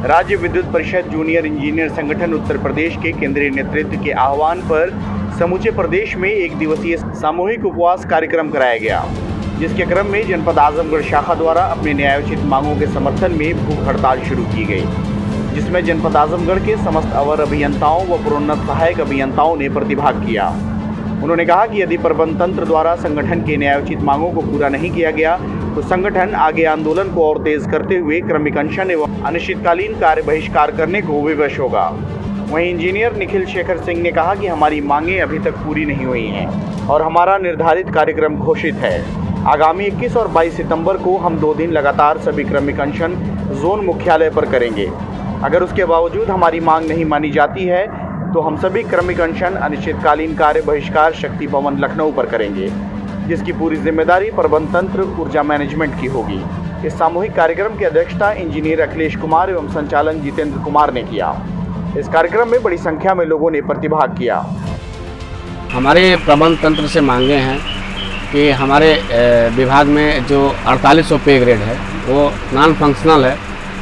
राज्य विद्युत परिषद जूनियर इंजीनियर संगठन उत्तर प्रदेश के केंद्रीय नेतृत्व के आह्वान पर समूचे प्रदेश में एक दिवसीय सामूहिक उपवास कार्यक्रम कराया गया, जिसके क्रम में जनपद आजमगढ़ शाखा द्वारा अपने न्यायोचित मांगों के समर्थन में भूख हड़ताल शुरू की गई, जिसमें जनपद आजमगढ़ के समस्त अवर अभियंताओं व प्रोन्नत सहायक अभियंताओं ने प्रतिभाग किया। उन्होंने कहा कि यदि प्रबंध तंत्र द्वारा संगठन के न्यायोचित मांगों को पूरा नहीं किया गया तो संगठन आगे आंदोलन को और तेज करते हुए क्रमिक अनशन एवं अनिश्चितकालीन कार्य बहिष्कार करने को विवश होगा। वहीं इंजीनियर निखिल शेखर सिंह ने कहा कि हमारी मांगे अभी तक पूरी नहीं हुई हैं और हमारा निर्धारित कार्यक्रम घोषित है। आगामी 21 और 22 सितंबर को हम दो दिन लगातार सभी क्रमिक अनशन जोन मुख्यालय पर करेंगे। अगर उसके बावजूद हमारी मांग नहीं मानी जाती है तो हम सभी क्रमिक अनशन, अनिश्चितकालीन कार्य बहिष्कार शक्ति भवन लखनऊ पर करेंगे। जिसकी पूरी ज़िम्मेदारी प्रबंध तंत्र, ऊर्जा मैनेजमेंट की होगी। इस सामूहिक कार्यक्रम की अध्यक्षता इंजीनियर अखिलेश कुमार एवं संचालन जितेंद्र कुमार ने किया। इस कार्यक्रम में बड़ी संख्या में लोगों ने प्रतिभाग किया। हमारे प्रबंध तंत्र से मांगे हैं कि हमारे विभाग में जो 4800 पे ग्रेड है, वो नॉन फंक्शनल है,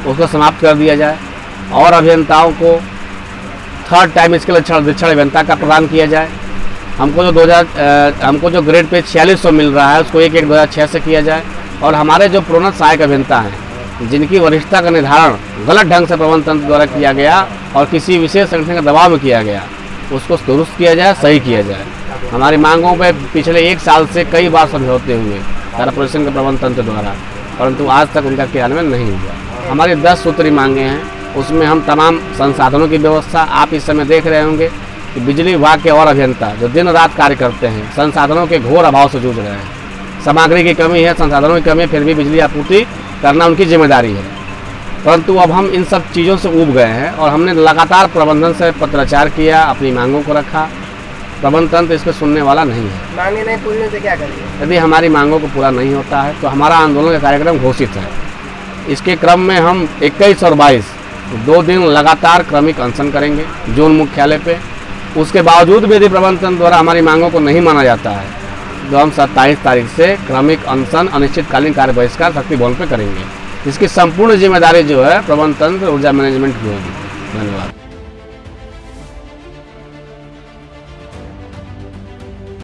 उसको समाप्त कर दिया जाए और अभियंताओं को थर्ड टाइम इसके लिए अभियंता का प्रदान किया जाए। हमको जो 2000 हमको जो ग्रेड पे छियालीस सौ मिल रहा है, उसको एक एक दो हज़ार छः से किया जाए। और हमारे जो प्रोन्नत सहायक अभियंता हैं, जिनकी वरिष्ठता का निर्धारण गलत ढंग से प्रबंध तंत्र द्वारा किया गया और किसी विशेष संगठन के दबाव में किया गया, उसको दुरुस्त किया जाए, सही किया जाए। हमारी मांगों पर पिछले एक साल से कई बार समझौते हुए कॉरपोरेशन के प्रबंध तंत्र द्वारा, परंतु आज तक उनका क्रियान्वयन नहीं हुआ। हमारी दस सूत्री मांगे हैं, उसमें हम तमाम संसाधनों की व्यवस्था आप इस समय देख रहे होंगे। कि बिजली विभाग के और अभियंता जो दिन रात कार्य करते हैं संसाधनों के घोर अभाव से जूझ रहे हैं। सामग्री की कमी है संसाधनों की कमी है फिर भी बिजली आपूर्ति करना उनकी ज़िम्मेदारी है। परंतु अब हम इन सब चीज़ों से उब गए हैं और हमने लगातार प्रबंधन से पत्राचार किया अपनी मांगों को रखा। प्रबंध तंत्र इस पर सुनने वाला नहीं है। मांगे नहीं पूरी से क्या करेंगे? यदि हमारी मांगों को पूरा नहीं होता है तो हमारा आंदोलन का कार्यक्रम घोषित है। इसके क्रम में हम 21 और 22 दो दिन लगातार क्रमिक अनशन करेंगे जोन मुख्यालय पे उसके बावजूद भी यदि प्रबंधन द्वारा हमारी मांगों को नहीं माना जाता है तो हम सत्ताईस तारीख से क्रमिक अनशन, अनिश्चितकालीन कार्य बहिष्कार शक्ति भवन पर करेंगे। इसकी संपूर्ण ज़िम्मेदारी जो है, प्रबंध तंत्र, ऊर्जा मैनेजमेंट की होगी। धन्यवाद।